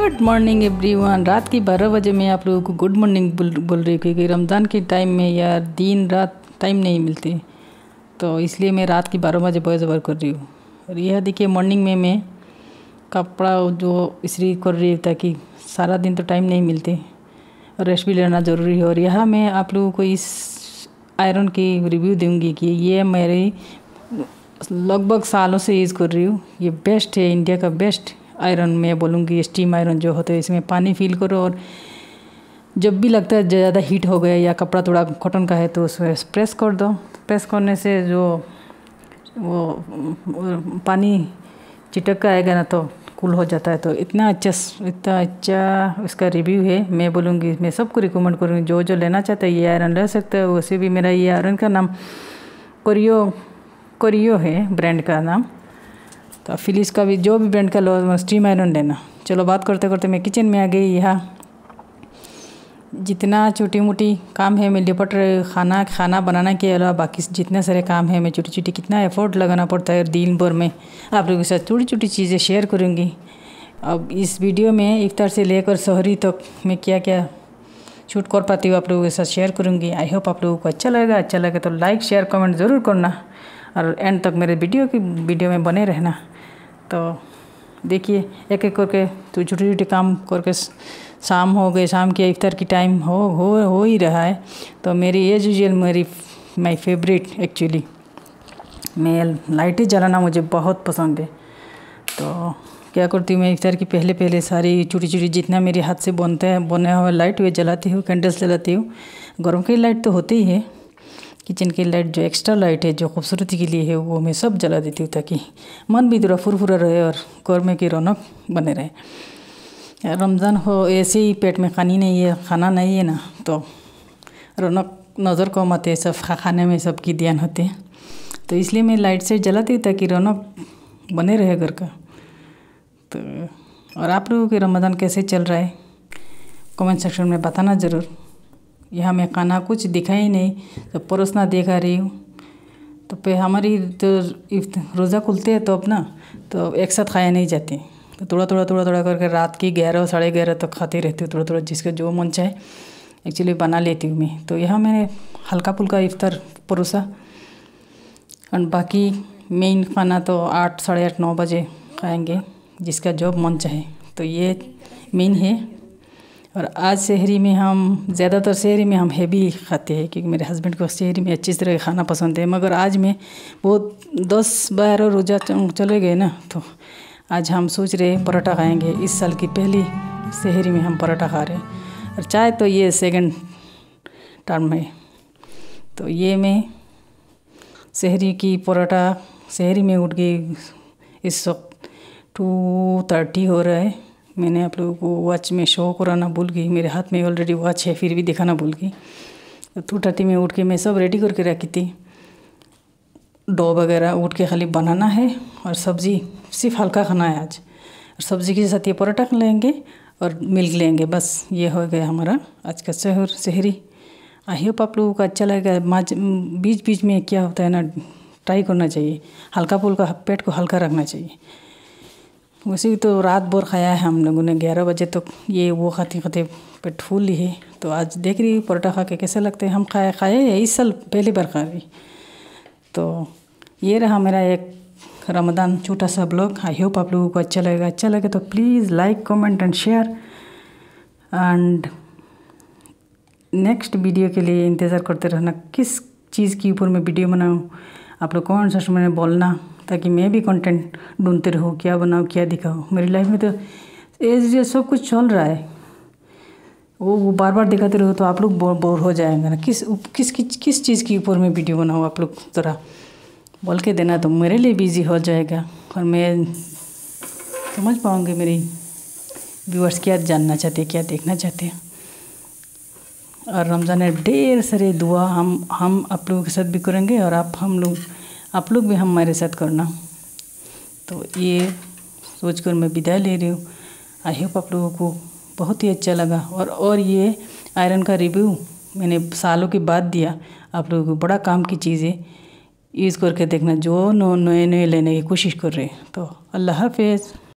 Good morning everyone रात की बारह बजे मैं आप लोगों को गुड मॉर्निंग बोल बोल रही हूँ, क्योंकि रमज़ान के टाइम में यार दिन, रात टाइम नहीं मिलती। तो इसलिए मैं रात की बारह बजे वॉइस ओवर कर रही हूँ। और यह देखिए मॉर्निंग में मैं कपड़ा जो इसलिए कर रही हूँ ताकि सारा दिन तो टाइम नहीं मिलते। और रेस्ट भी लेना ज़रूरी है। और यहाँ मैं आप लोगों को इस आयरन की रिव्यू दूँगी कि ये मेरी लगभग सालों से यूज़ कर रही हूँ। ये बेस्ट है इंडिया का बेस्ट आयरन मैं बोलूँगी स्टीम आयरन जो होते हैं, इसमें पानी फील करो और जब भी लगता है ज़्यादा हीट हो गया या कपड़ा थोड़ा कॉटन का है तो उसमें प्रेस कर दो। प्रेस करने से जो वो, पानी चिटक का आएगा ना तो कूल हो जाता है। तो इतना अच्छा इतना अच्छा उसका रिव्यू है। मैं बोलूँगी, मैं सबको रिकमेंड करूँगी, जो जो लेना चाहता है ये आयरन ले सकते हो। वैसे भी मेरा ये आयरन का नाम कोरियो कोरियो है, ब्रांड का नाम। तो फिलिस का भी जो भी ब्रांड का लो स्टीम आयरन लेना चलो बात करते करते मैं किचन में आ गई यहाँ। जितना छोटी मोटी काम है, मैं लिपट खाना खाना बनाना के अलावा बाकी जितने सारे काम है, मैं छोटी छोटी कितना एफर्ट लगाना पड़ता है दिन भर में। आप लोगों के साथ छोटी छोटी चीज़ें शेयर करूँगी। अब इस वीडियो में इफ्तार से लेकर शहरी तक तो मैं क्या क्या शूट कर पाती हूँ आप लोगों के साथ शेयर करूँगी। आई होप आप लोगों को अच्छा लगेगा अच्छा लगे तो लाइक शेयर कमेंट ज़रूर करना। और एंड तक मेरे वीडियो की वीडियो में बने रहना। तो देखिए एक एक करके तो छोटे छोटे काम करके शाम हो गए, शाम के इफ्तार की टाइम हो हो हो ही रहा है। तो मेरी एज यूजल मेरी माई फेवरेट एक्चुअली मैं लाइटें जलाना मुझे बहुत पसंद है। तो क्या करती हूँ, मैं इफ्तार की पहले पहले सारी छोटी छोटी जितना मेरे हाथ से बनते हैं, बने हुए लाइट, वे जलाती हूँ कैंडल्स जलाती हूँ। गर्म की लाइट तो होती ही है। किचन की लाइट जो एक्स्ट्रा लाइट है, जो खूबसूरती के लिए है, वो मैं सब जला देती हूँ ताकि मन भी थोड़ा फुरफुरा रहे और कौरमे की रौनक बने रहे। रमज़ान हो, ऐसे ही पेट में खानी नहीं है, खाना नहीं है ना तो रौनक नज़र कम आते सब खाने में सबकी ध्यान होते हैं। तो इसलिए मैं लाइट से जलाती हूँ ताकि रौनक बने रहे घर का। तो और आप लोगों के रमज़ान कैसे चल रहा है? कमेंट सेक्शन में बताना ज़रूर। यहाँ मैं खाना कुछ दिखा ही नहीं तो परोसना देखा रही हूँ। तो पे हमारी तो रोज़ा खुलते हैं तो अपना तो एक साथ खाया नहीं जाते। तो थोड़ा थोड़ा थोड़ा थोड़ा करके रात की ग्यारह, साढ़े ग्यारह तक तो खाते रहती हूँ, थोड़ा थोड़ा जिसका जो मन चाहे एक्चुअली बना लेती हूँ मैं। तो यहाँ मैंने हल्का फुल्का इफ्तार परोसा। और बाकी मेन खाना तो आठ, साढ़े आठ, नौ बजे खाएँगे, जिसका जो मन चाहे। तो ये मेन है। और आज शहरी में हम, ज़्यादातर शहरी में हम हैवी खाते हैं, क्योंकि मेरे हस्बैंड को शहरी में अच्छी तरह खाना पसंद है। मगर आज में बहुत दस बारह रोज़ा चले गए ना तो आज हम सोच रहे पराठा खाएँगे। इस साल की पहली शहरी में हम पराठा खा रहे हैं। और चाय तो ये सेकंड टर्म है। तो ये मैं शहरी की पराठा शहरी में उठ गई। इस वक्त टू थर्टी हो रहा है। मैंने आप लोगों को वॉच में शो कराना भूल गई। मेरे हाथ में ऑलरेडी वॉच है, फिर भी दिखाना भूल गई। तो टू थर्टी में उठ के मैं सब रेडी करके रखी थी। डो वगैरह उठ के खाली बनाना है और सब्ज़ी सिर्फ़ हल्का खाना है आज। सब्ज़ी के साथ ये पराठा लेंगे और मिल्क लेंगे। बस ये हो गया हमारा आज का शहर शहरी। आई होप आप लोगों को अच्छा लगेगा। बीच बीच में क्या होता है ना ट्राई करना चाहिए। हल्का फुल्का पेट को हल्का रखना चाहिए। भी तो रात भर खाया है हम लोगों ने ग्यारह बजे तक तो ये वो खाते खाते पेट फूल ही है। तो आज देख रही परोठा खा के कैसे लगते हैं। हम खाए खाए इस साल पहली बार खा रही तो ये रहा मेरा एक रमदान छोटा सा ब्लॉग। आई होप आप लोगों को अच्छा लगेगा। अच्छा लगे तो please like comment and share and next video के लिए इंतज़ार करते रहना। किस चीज़ के ऊपर मैं वीडियो बनाऊँ? आप लोग कौन सा में बोलना। ताकि मैं भी कंटेंट ढूंढते रहूँ, क्या बनाऊँ, क्या दिखाऊँ। मेरी लाइफ में तो एज ये सब कुछ चल रहा है। वो वो बार बार दिखाते रहो तो आप लोग बोर हो जाएँगे ना। किस किस किस किस चीज़ के ऊपर मैं वीडियो बनाऊँ आप लोग? ज़रा बोल के देना तो मेरे लिए बिज़ी हो जाएगा। और मैं समझ पाऊँगी मेरी व्यूअर्स क्या जानना चाहते क्या देखना चाहते हैं। और रमज़ान ढेर सारे दुआ हम हम आप लोगों के साथ भी करेंगे और आप, हम लोग आप लोग भी हमारे साथ करना। तो ये सोचकर मैं विदाई ले रही हूँ। आई होप आप लोगों को बहुत ही अच्छा लगा। और और ये आयरन का रिव्यू मैंने सालों के बाद दिया। आप लोगों को बड़ा काम की चीज़ें यूज़ करके देखना, जो नए नए लेने की कोशिश कर रहे हैं। तो अल्लाह हाफिज़।